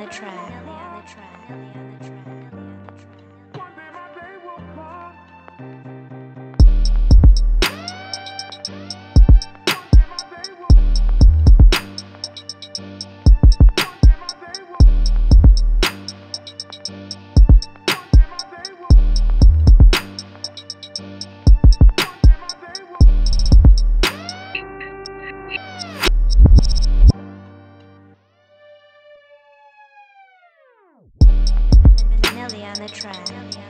the track. One day my day will come. on the track.